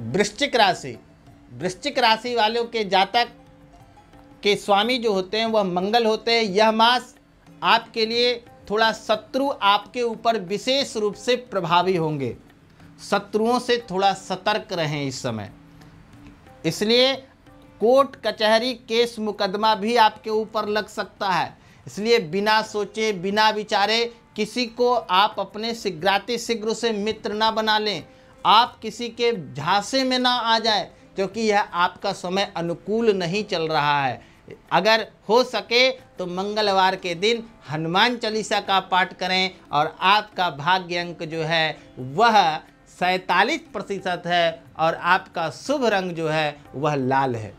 वृश्चिक राशि। वृश्चिक राशि वालों के जातक के स्वामी जो होते हैं, वह मंगल होते हैं। यह मास आपके लिए थोड़ा शत्रु आपके ऊपर विशेष रूप से प्रभावी होंगे। शत्रुओं से थोड़ा सतर्क रहें इस समय। इसलिए कोर्ट कचहरी केस मुकदमा भी आपके ऊपर लग सकता है। इसलिए बिना सोचे, बिना विचारे किसी को आप अपने शीघ्राति शीघ्र से मित्र ना बना लें। आप किसी के झांसे में ना आ जाए, क्योंकि यह आपका समय अनुकूल नहीं चल रहा है। अगर हो सके तो मंगलवार के दिन हनुमान चालीसा का पाठ करें और आपका भाग्य अंक जो है, वह सैतालीस प्रतिशत है और आपका शुभ रंग जो है, वह लाल है।